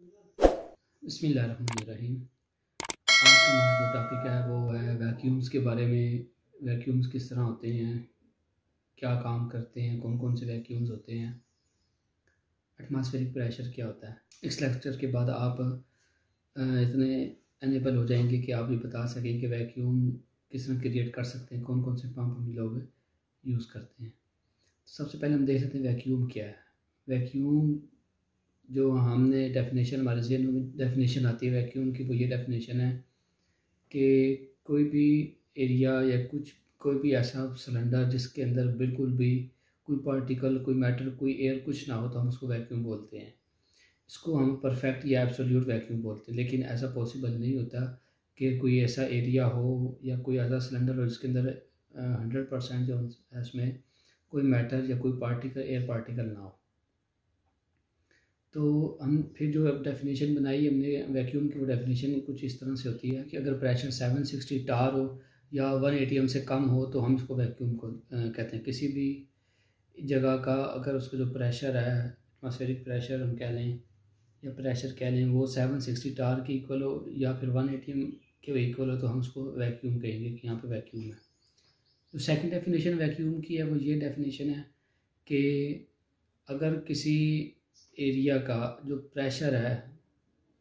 बसमीम आज जो टॉपिक है, वो है वैक्यूम्स के बारे में वैक्यूम्स किस तरह होते हैं, क्या काम करते हैं कौन कौन से वैक्यूम्स होते हैं एटमॉस्फेरिक प्रेशर क्या होता है। इस लेक्चर के बाद आप इतने एनेबल हो जाएँगे कि आप भी बता सकें कि वैक्यूम किस तरह क्रिएट कर सकते हैं कौन कौन से पंप हम लोग यूज़ करते हैं। सबसे पहले हम देख सकते हैं वैक्यूम क्या है। वैक्यूम जो हमने डेफिनेशन हमारे जहन में डेफिनेशन आती है वैक्यूम की वो ये डेफिनेशन है कि कोई भी एरिया या कुछ, कोई भी ऐसा सिलेंडर जिसके अंदर बिल्कुल भी कोई पार्टिकल कोई मैटर कोई एयर कुछ ना हो तो हम उसको वैक्यूम बोलते हैं। इसको हम परफेक्ट या एब्सोल्यूट वैक्यूम बोलते हैं, लेकिन ऐसा पॉसिबल नहीं होता कि कोई ऐसा एरिया हो या कोई ऐसा सिलेंडर हो जिसके अंदर हंड्रेड परसेंट जो है उसमें कोई मैटर या कोई पार्टिकल एयर पार्टिकल ना हो। तो हम फिर जो डेफिनेशन बनाई, हमने वैक्यूम की वो डेफिनेशन कुछ इस तरह से होती है कि अगर प्रेशर 760 टार हो या 180 एम से कम हो तो हम इसको वैक्यूम को कहते हैं। किसी भी जगह का अगर उसका जो प्रेशर है एटमॉस्फेरिक प्रेशर हम कह लें, या प्रेशर कह लें, वो 760 टार के इक्वल हो या फिर वन एम के इक्वल हो तो हम उसको वैक्यूम कहेंगे कि यहाँ पर वैक्यूम है। जो सेकंड डेफिनेशन वैक्यूम की है, वो ये डेफिनेशन है कि अगर किसी एरिया का जो प्रेशर है,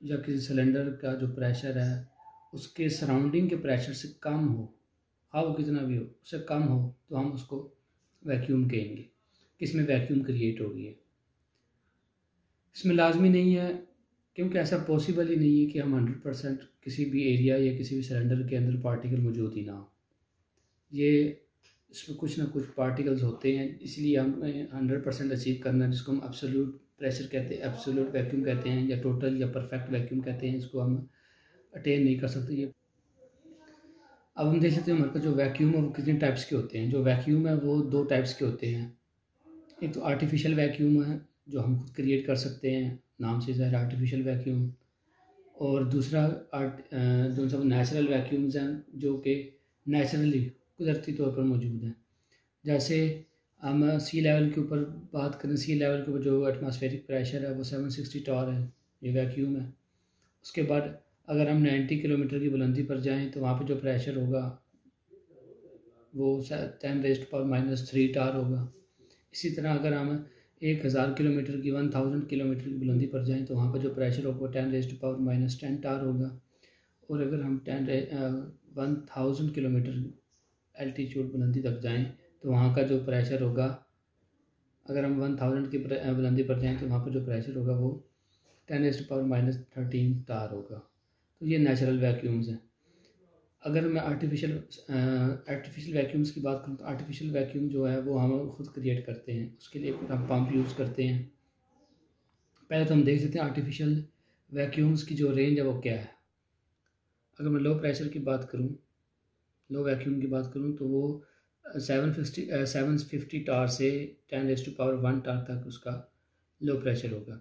या किसी सिलेंडर का जो प्रेशर है, उसके सराउंडिंग के प्रेशर से कम हो हाँ वो कितना भी हो, उससे कम हो तो हम उसको वैक्यूम कहेंगे। किसमें वैक्यूम क्रिएट होगी है? इसमें लाजमी नहीं है, क्योंकि ऐसा पॉसिबल ही नहीं है कि हम हंड्रेड परसेंट किसी भी एरिया या किसी भी सिलेंडर के अंदर पार्टिकल मौजूद ही ना हो। ये इसमें कुछ ना कुछ पार्टिकल्स होते हैं, इसलिए हम हंड्रेड परसेंट अचीव करना जिसको हम एब्सोल्यूट प्रेशर कहते हैं एब्सोल्यूट वैक्यूम कहते हैं या टोटल या परफेक्ट वैक्यूम कहते हैं, इसको हम अटेन नहीं कर सकते। ये अब हम देख सकते हैं हमारे पास जो वैक्यूम है वो कितने टाइप्स के होते हैं। जो वैक्यूम है वो दो टाइप्स के होते हैं। एक तो आर्टिफिशियल वैक्यूम है, जो हम खुद क्रिएट कर सकते हैं, नाम से ज़ाहिर आर्टिफिशियल वैक्यूम और दूसरा आर्ट जो सब नेचुरल वैक्यूम्स हैं, जो कि नेचुरली कुदरती तौर पर मौजूद हैं। जैसे हम सी लेवल के ऊपर बात करें सी लेवल के ऊपर जो एटमॉस्फेरिक प्रेशर है, वो सेवन सिक्सटी टॉर है, ये वैक्यूम है। उसके बाद अगर हम नाइन्टी किलोमीटर की बुलंदी पर जाएँ तो वहाँ पे जो प्रेशर होगा, वो ten raised power minus three torr होगा। इसी तरह अगर हम एक हज़ार किलोमीटर की वन थाउज़ेंड किलोमीटर की बुलंदी पर जाएँ तो वहाँ पर जो प्रेशर होगा, वो ten raised power minus ten torr होगा। और अगर हम ten one thousand kilometre altitude बुलंदी तक जाएँ तो वहाँ का जो प्रेशर होगा, अगर हम वन थाउज़ेंड की बुलंदी पर जाएँ तो वहाँ पर जो प्रेशर होगा वो ten's power minus thirteen torr होगा। तो ये नेचुरल वैक्यूम्स हैं। अगर मैं आर्टिफिशियल आर्टिफिशियल वैक्यूम्स की बात करूँ तो आर्टिफिशियल वैक्यूम जो है वो हम खुद क्रिएट करते हैं। उसके लिए हम पंप यूज़ करते हैं। पहले तो हम देख सकते हैं आर्टिफिशियल वैक्यूम्स की जो रेंज है वो क्या है। अगर मैं लो प्रेशर की बात करूँ लो वैक्यूम की बात करूँ तो वो seven fifty seven fifty torr से ten raise to power one torr तक उसका लो प्रेशर होगा।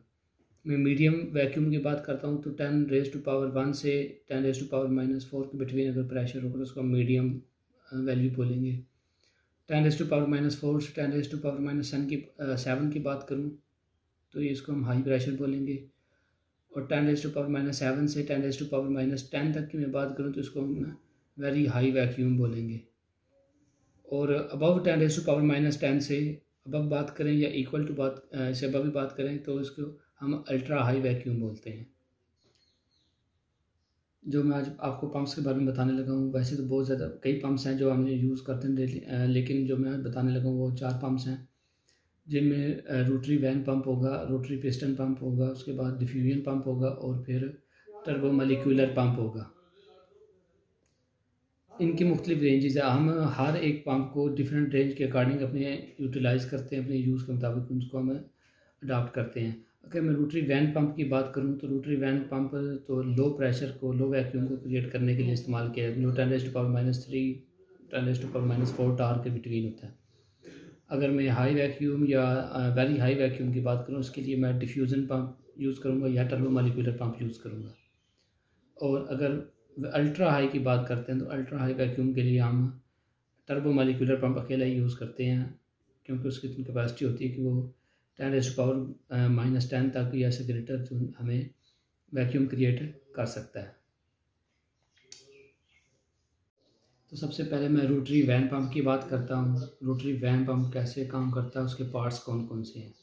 मैं मीडियम वैक्यूम की बात करता हूँ तो ten raise to power one से ten raise to power minus four के बिटवीन अगर प्रेशर होगा तो उसका मीडियम वैल्यू बोलेंगे। Ten raise to power minus four से ten raise to power minus सन की सेवन uh, की बात करूँ तो ये इसको हम हाई प्रेशर बोलेंगे। और ten raise to power minus seven से ten raise to power minus ten तक की मैं बात करूँ तो इसको हम वेरी हाई वैक्यूम बोलेंगे। और above ten raise to power minus ten से अबव बात करें या इक्वल टू बात से अबव बात करें तो इसको हम अल्ट्रा हाई वैक्यूम बोलते हैं। जो मैं आज आपको पंप्स के बारे में बताने लगा हूँ, वैसे तो बहुत ज़्यादा, कई पंप्स हैं जो हमने यूज़ करते हैं लेकिन जो मैं बताने लगा हूँ वो चार पंप्स हैं। जिनमें रोटरी वैन पंप होगा रोटरी पिस्टन पंप होगा, उसके बाद डिफ्यूजन पंप होगा और फिर टर्बो मलिकुलर पंप होगा। इनकी मुख्तलिफ़ रेंजेज़ है। हम हर एक पंप को डिफरेंट रेंज के अकॉर्डिंग अपने यूटिलाइज़ करते हैं, अपने यूज़ के मुताबिक उसको हम अडाप्ट करते हैं। अगर मैं रोटरी वैन पंप की बात करूँ तो रोटरी वैन पंप तो लो प्रेशर को लो वैक्यूम को क्रिएट करने के लिए इस्तेमाल किया है। जो ten raised power minus three ten raised power minus four torr के बिटवीन होता है। अगर मैं हाई वैक्यूम या वेरी हाई वैक्यूम की बात करूँ, उसके लिए मैं डिफ्यूज़न पंप यूज़ करूँगा या टर्बो मालिकुलर पंप यूज़ करूँगा। और अगर अल्ट्रा हाई की बात करते हैं तो अल्ट्रा हाई वैक्यूम के लिए हम टर्बो मालिकुलर पंप अकेला ही यूज़ करते हैं, क्योंकि उसकी इतनी कैपेसिटी होती है कि वो ten raise power minus ten तक या से ग्रेटर जो हमें वैक्यूम क्रिएट कर सकता है। तो सबसे पहले मैं रोटरी वैन पंप की बात करता हूँ। रोटरी वैन पंप कैसे काम करता है, उसके पार्ट्स कौन कौन से हैं?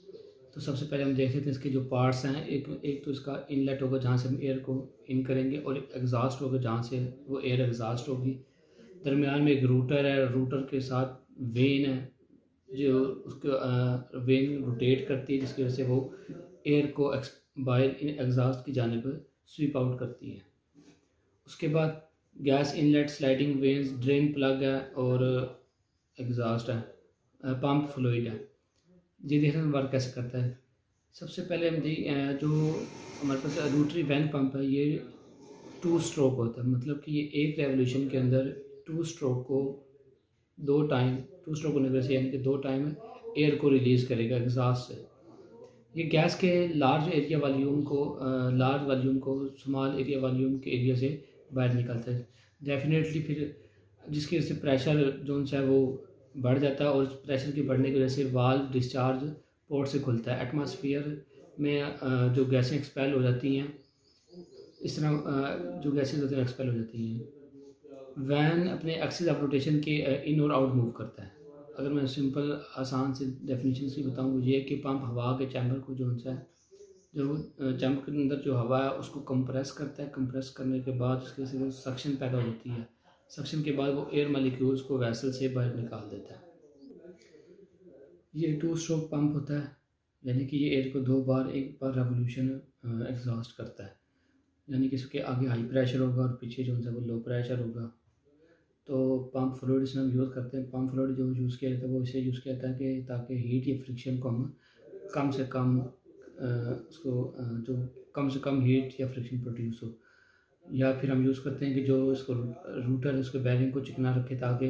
तो सबसे पहले हम देख लेते हैं इसके जो पार्ट्स हैं, एक एक तो इसका इनलेट होगा जहाँ से हम एयर को इन करेंगे और एक एग्जॉस्ट होगा जहाँ से वो एयर एग्जॉस्ट होगी। दरमियान में एक रूटर है रूटर के साथ वेन है, जो उसको वेन रोटेट करती है, जिसकी वजह से वो एयर को बाहर एग्जॉस्ट की जानब स्वीप आउट करती है। उसके बाद gas inlet sliding vanes drain plug है और एग्जॉस्ट है पंप फ्लूड है। देखते हैं वर्क कैसे करता है? सबसे पहले हम जी जो हमारे पास रोटरी वैन पंप है, ये टू स्ट्रोक होता है। मतलब कि ये एक रेवोल्यूशन के अंदर टू स्ट्रोक को दो टाइम टू स्ट्रोक होने वजह से यानी कि दो टाइम एयर को रिलीज़ करेगा एग्जॉस्ट से। ये गैस के लार्ज एरिया वॉल्यूम को लार्ज वॉल्यूम को स्मॉल एरिया वॉल्यूम के एरिया से बाहर निकलता है। डेफिनेटली फिर जिसकी वजह से प्रेशर जो है वो बढ़ जाता है और प्रेशर के बढ़ने की वजह से वाल डिस्चार्ज पोर्ट से खुलता है। एटमॉस्फेयर में जो गैसें एक्सपेल हो जाती हैं, इस तरह जो गैसें होती हैं एक्सपेल हो जाती हैं। वैन अपने एक्सिस ऑफ़ रोटेशन के इन और आउट मूव करता है। अगर मैं सिंपल आसान से डेफिनेशन से बताऊँ ये कि पंप हवा के चैम्बर को जो है, जो चैम्बर के अंदर जो हवा है, उसको कंप्रेस करता है। कंप्रेस करने के बाद उसके सक्शन पैदा होती है। सक्शन के बाद वो एयर मालिक्यूल्स को वैसल से बाहर निकाल देता है। ये टू स्ट्रोक पंप होता है, यानी कि ये एयर को दो बार, एक बार रेवोल्यूशन एग्जॉस्ट करता है। यानी कि इसके आगे हाई प्रेशर होगा और पीछे जो है वो लो प्रेशर होगा। तो पंप फ्लूड इसमें हम यूज़ करते हैं। पंप फ्लूड जो यूज़ किया जाता है, वो इसे यूज़ किया जाता है कि ताकि हीट या फ्रिक्शन को हम कम से कम उसको जो कम से कम हीट या फ्रिक्शन प्रोड्यूस हो। या फिर हम यूज़ करते हैं कि जो इसको रूटर है उसके बैरिंग को चिकना रखे ताकि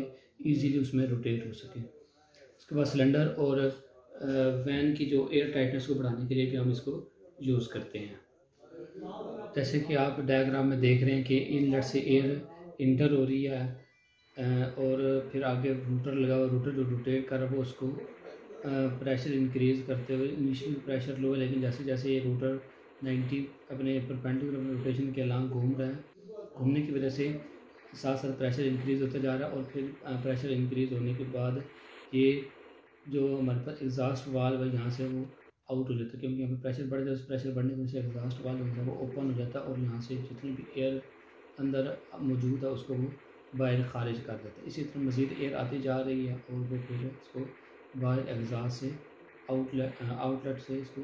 ईजीली उसमें रोटेट हो सके। उसके बाद सिलेंडर और वैन की जो एयर टाइटनेस को बढ़ाने के लिए भी हम इसको यूज़ करते हैं। जैसे कि आप डायग्राम में देख रहे हैं कि इनलेट से एयर इंटर हो रही है और फिर आगे रूटर लगा हुआ रूटर जो रोटेट कर रहा है, वो उसको प्रेशर इंक्रीज़ करते हुए इनिशियल प्रेशर लो है, लेकिन जैसे जैसे ये रूटर नाइन्टी अपने परपेंडिकुलर रोटेशन के अलांग घूम रहा है। घूमने की वजह से साथ साथ प्रेशर इंक्रीज़ होता जा रहा है और फिर प्रेशर इंक्रीज़ होने के बाद ये जो हमारे पास एग्जॉस्ट वाल है, यहाँ से वो आउट हो जाता है। क्योंकि यहाँ पर प्रेशर बढ़ जाता है, उस प्रेशर बढ़ने की वजह से एग्जॉस्ट वाल होता है वो ओपन हो जाता है और यहाँ से जितनी भी एयर अंदर मौजूद है, उसको वो बाहर खारिज कर देता है। इसी तरह मज़ीद एयर आती जा रही है और वो फिर इसको बाहर एग्जास्ट से आउटलेट आउटलेट से इसको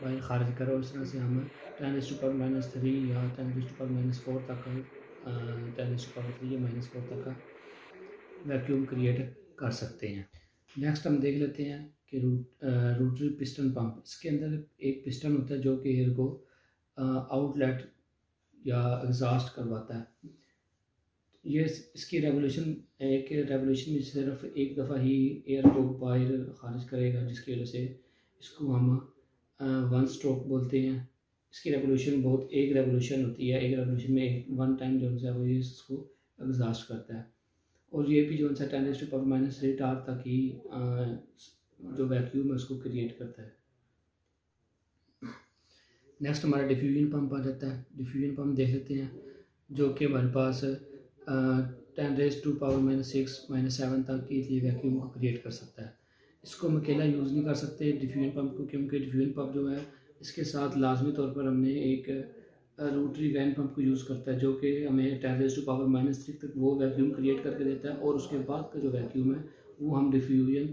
बाहर खारिज करो इस तरह से हम। Ten's to power minus three या ten's to power minus four तक ten S to power three या माइनस फोर तक का वैक्यूम क्रिएट कर सकते हैं। नेक्स्ट हम देख लेते हैं कि रूट रूटरी पिस्टन पंप इसके अंदर एक पिस्टन होता है जो कि एयर को आउटलेट या एग्जॉस्ट करवाता है। ये इसकी रेवोल्यूशन एक रेवोल्यूशन में सिर्फ़ एक दफ़ा ही एयर को बाहर खारिज करेगा, जिसकी वजह से इसको हम वन स्ट्रोक बोलते हैं। इसकी रेवोल्यूशन बहुत, एक रेवोल्यूशन होती है। एक रेवोल्यूशन में वन टाइम जो है वो इसको एग्जॉस्ट करता है। और ये भी जो है ten to power minus eight R तक ही जो वैक्यूम है उसको क्रिएट करता है। नेक्स्ट हमारा डिफ्यूजन पंप आ जाता है। डिफ्यूजन पंप देख लेते हैं, जो कि हमारे पास ten raise to power minus six minus seven तक के लिए वैक्यूम को क्रिएट कर सकता है। इसको हम अकेला यूज़ नहीं कर सकते डिफ्यूजन पंप को, क्योंकि डिफ्यूजन पंप जो है, इसके साथ लाजमी तौर पर हमने एक रोटरी वैन पंप को यूज़ करता है, जो कि हमें ten to power minus three तक वो वैक्यूम क्रिएट करके देता है, और उसके बाद का जो वैक्यूम है, वो हम डिफ्यूजन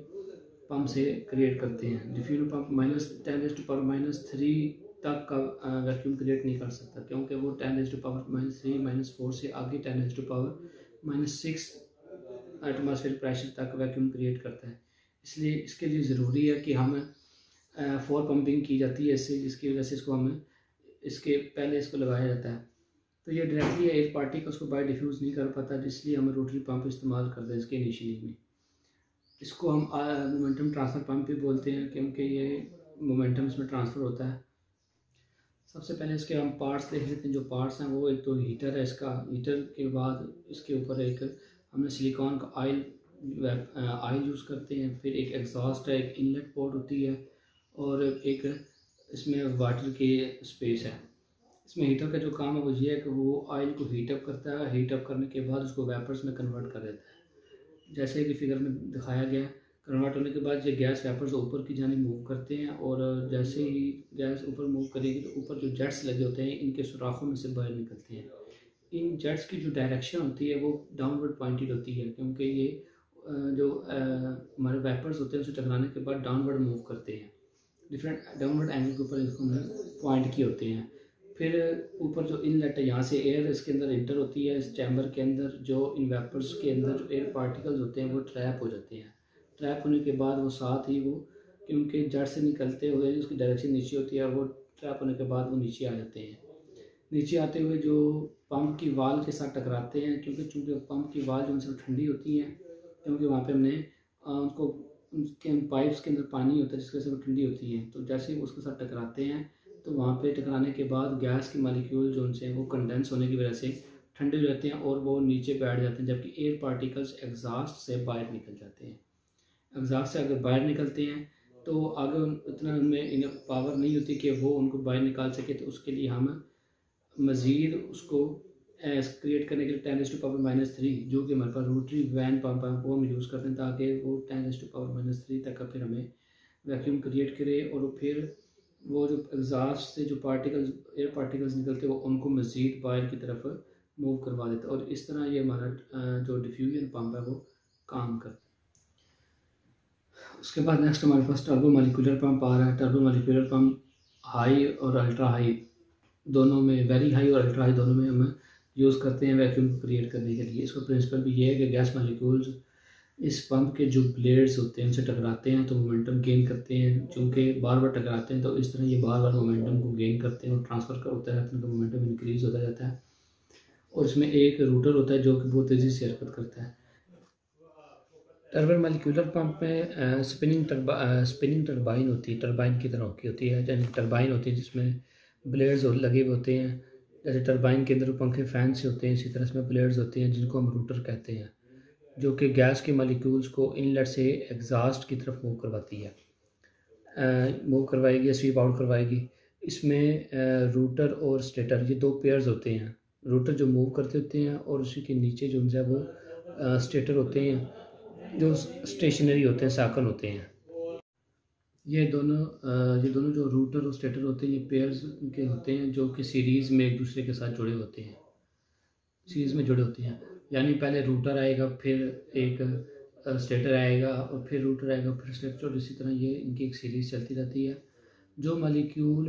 पंप से क्रिएट करते हैं। Diffusion pump minus ten to power minus three तक का वैक्यूम क्रिएट नहीं कर सकता, क्योंकि वो ten to power minus three minus four से आगे ten to power minus six atmosphere pressure तक वैक्यूम क्रिएट करता है। इसलिए इसके लिए ज़रूरी है कि हम फोर पंपिंग की जाती है इससे, जिसकी वजह से इसको हमें, इसके पहले इसको लगाया जाता है। तो ये डायरेक्टली एयर पार्टी का उसको बाय डिफ्यूज़ नहीं कर पाता, जिसलिए हम रोटरी पंप इस्तेमाल करते हैं इसके इनिशियली में। इसको हम मोमेंटम ट्रांसफ़र पंप भी बोलते हैं, क्योंकि ये मोमेंटम इसमें ट्रांसफ़र होता है। सबसे पहले इसके हम पार्ट्स देख लेते हैं, जो पार्ट्स हैं वो एक तो हीटर है इसका। हीटर के बाद इसके ऊपर एक हमने सिलिकॉन का ऑयल आई यूज़ करते हैं, फिर एक एग्जॉस्ट है, एक इनलेट पोर्ट होती है, और एक इसमें वाटर की स्पेस है। इसमें हीटर का जो काम है, वो ये है कि वो ऑयल को हीटअप करता है हीटअप करने के बाद उसको वेपर्स में कन्वर्ट कर देता है। जैसे कि फिगर में दिखाया गया कन्वर्ट होने के बाद ये गैस वेपर्स ऊपर की जानी मूव करते हैं, और जैसे ही गैस ऊपर मूव करेगी तो ऊपर जो जेट्स लगे होते हैं, इनके सुराखों में से बाहर निकलते हैं। इन जेट्स की जो डायरेक्शन होती है, वो डाउनवर्ड पॉइंटेड होती है, क्योंकि ये जो हमारे वेपर्स होते हैं, उसे टकराने के बाद डाउनवर्ड मूव करते हैं। डिफरेंट डाउनवर्ड एंगल के ऊपर इसको हमने पॉइंट किए होते हैं। फिर ऊपर जो इनलेट है यहाँ से एयर इसके अंदर इंटर होती है, इस चैम्बर के अंदर जो इन वेपर्स के अंदर जो एयर पार्टिकल्स होते हैं, वो ट्रैप हो जाते हैं। ट्रैप होने के बाद वो साथ ही वो, क्योंकि जड़ से निकलते हुए उसकी डायरेक्शन नीचे होती है, वो ट्रैप होने के बाद वो नीचे आ जाते हैं। नीचे आते हुए जो पंप की वाल के साथ टकराते हैं, क्योंकि चूँकि पंप की वाल जो उनसे ठंडी होती हैं क्योंकि वहाँ पे हमने उनको उसके पाइप्स के अंदर पानी होता है, जिसकी वजह से वो ठंडी होती है। तो जैसे ही उसके साथ टकराते हैं तो वहाँ पे टकराने के बाद गैस के मालिक्यूल जो उनसे वो कंडेंस होने की वजह से ठंडे हो जाते हैं और वो नीचे बैठ जाते हैं, जबकि एयर पार्टिकल्स एग्जॉस्ट से बाहर निकल जाते हैं। एग्जास्ट से अगर बाहर निकलते हैं तो आगे उतना उनमें इन्हें पावर नहीं होती कि वो उनको बाहर निकाल सके तो उसके लिए हम मज़ीद उसको क्रिएट करने के लिए ten's to power minus three जो कि हमारे पास रोटरी वैन पंप है, वो हम यूज़ करते हैं ताकि वो ten's to power minus three तक का फिर हमें वैक्यूम क्रिएट करे और फिर वो जो एग्जास्ट से जो पार्टिकल्स एयर पार्टिकल्स निकलते हैं, वो उनको मज़ीद बाहर की तरफ़ मूव करवा देता और इस तरह ये हमारा जो डिफ्यूजन पम्प है, वो काम करता है। उसके बाद नेक्स्ट हमारे पास टर्बो मालिकुलर पम्प आ रहा है। टर्बो मालिकुलर पम्प हाई और अल्ट्रा हाई दोनों में वेरी हाई और अल्ट्रा हाई दोनों में हम यूज़ करते हैं वैक्यूम क्रिएट करने के लिए। इसका प्रिंसिपल भी ये है कि गैस मालिक्यूल्स इस पंप के जो ब्लेड्स होते हैं, उनसे टकराते हैं तो मोमेंटम गेन करते हैं। चूँकि बार बार टकराते हैं तो इस तरह ये बार बार मोमेंटम को गेन करते हैं और ट्रांसफ़र होता है उनका मोमेंटम इंक्रीज़ होता जाता है। और इसमें एक रूटर होता है जो कि बहुत तेज़ी से हरकत करता है। टर्बन मालिक्यूलर पंप में स्पिनिंग टर्बा स्पिनिंग टर्बाइन होती है टर्बाइन की तरह की होती है, यानी टर्बाइन होती है जिसमें ब्लेड्स लगे हुए होते हैं। जैसे टर्बाइन के अंदर पंखे फ़ैन से होते हैं, इसी तरह इसमें ब्लेड्स होते हैं, जिनको हम रूटर कहते हैं, जो कि गैस के मालिक्यूल्स को इनलेट से एग्जास्ट की तरफ़ मूव करवाती है। मूव करवाएगी या स्वीप आउट करवाएगी। इसमें रूटर और स्टेटर ये दो पेयर्स होते हैं। रूटर जो मूव करते होते हैं और उसी के नीचे जो है वो स्टेटर होते हैं, जो स्टेशनरी होते हैं साकन होते हैं। ये दोनों ये दोनों जो रूटर और स्टेटर होते हैं, ये पेयर्स के होते हैं जो कि सीरीज़ में एक दूसरे के साथ जुड़े होते हैं। सीरीज़ में जुड़े होते हैं। यानी पहले रूटर आएगा, फिर एक स्टेटर आएगा और फिर रूटर आएगा, फिर स्टेटर और इसी तरह ये इनकी एक सीरीज़ चलती रहती है। जो मालिक्यूल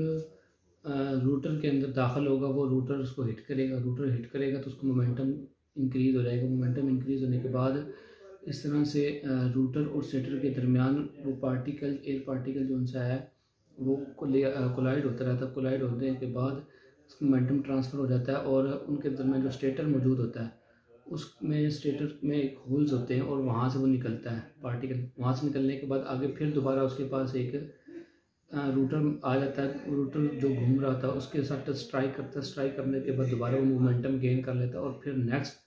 रूटर के अंदर दाखिल होगा, वो रूटर उसको हिट करेगा। रूटर हिट करेगा तो उसको मोमेंटम इंक्रीज़ हो जाएगा। मोमेंटम इंक्रीज़ होने के बाद इस तरह से रूटर और सेटर के दरमियान वो पार्टिकल एयर पार्टिकल जो उनसे है वो कोलाइड होता रहता है। कोलाइड होने के बाद मोमेंटम ट्रांसफ़र हो जाता है और उनके दरमियान जो स्टेटर मौजूद होता है, उसमें स्टेटर में एक होल्स होते हैं और वहाँ से वो निकलता है पार्टिकल वहाँ से निकलने के बाद आगे फिर दोबारा उसके पास एक रूटर आ जाता है। रूटर जो घूम रहा था, उसके साथ स्ट्राइक करता है। स्ट्राइक करने के बाद दोबारा वो मोमेंटम गेन कर लेता है और फिर नेक्स्ट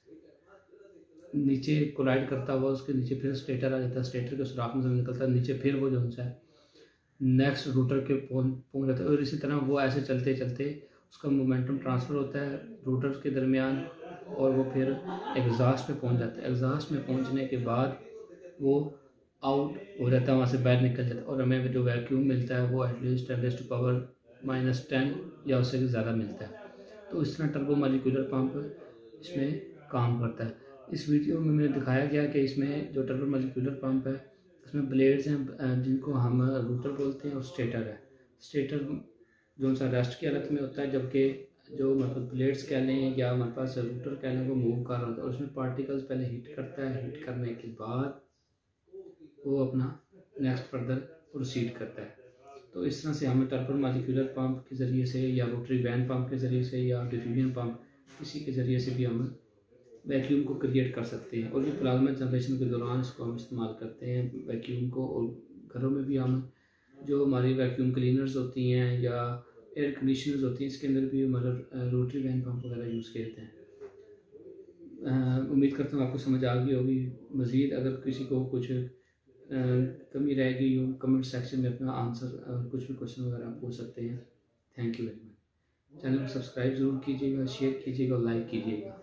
नीचे कोलाइड करता हुआ उसके नीचे फिर स्टेटर आ जाता है। स्टेटर के सुराख में से निकलता है, नीचे फिर वो जो है नेक्स्ट रूटर के पहुँच जाता है। और इसी तरह वो ऐसे चलते चलते उसका मोमेंटम ट्रांसफ़र होता है रूटर के दरमियान और वो फिर एग्जास्ट में पहुँच जाता है। एग्जास्ट में पहुँचने के बाद वो आउट हो जाता है, वहाँ से बाहर निकल जाता है। और हमें जो वैक्यूम मिलता है, वो at least ten to power minus ten या उससे ज़्यादा मिलता है। तो इस तरह टर्बो मालिकुलर पंप इसमें काम करता है। इस वीडियो में मैंने दिखाया गया कि इसमें जो टर्बो मलिकुलर पंप है उसमें ब्लेड्स हैं जिनको हम रूटर बोलते हैं और स्टेटर है। स्टेटर जो सा रेस्ट की हालत में होता है, जबकि जो मतलब ब्लेड्स कह लें या हमारे पास रूटर कह लें, वो मूव कर रहा होता है उसमें पार्टिकल्स पहले हीट करता है। हीट करने के बाद वो अपना नेक्स्ट फर्दर प्रोसीड करता है। तो इस तरह से हमें टर्बो मालिकुलर पंप के ज़रिए से या रोटरी वैन पंप के ज़रिए से या डिफ्यूजन पंप किसी के ज़रिए से भी हम वैक्यूम को क्रिएट कर सकते हैं और ये प्लाज्मा जनरेशन के दौरान इसको हम इस्तेमाल करते हैं वैक्यूम को और घरों में भी हम जो हमारी वैक्यूम क्लीनर्स होती हैं या एयर कंडीशनर्स होती हैं, इसके अंदर भी हमारा रोटरी वैन पंप वगैरह यूज़ करते हैं। उम्मीद करता हूँ आपको समझ आ गई होगी। मज़ीद अगर किसी को कुछ कमी रहेगी कमेंट सेक्शन में अपना आंसर कुछ भी क्वेश्चन वगैरह आप पूछ सकते हैं। Thank you very much channel को सब्सक्राइब ज़रूर कीजिएगा शेयर कीजिएगा और लाइक कीजिएगा।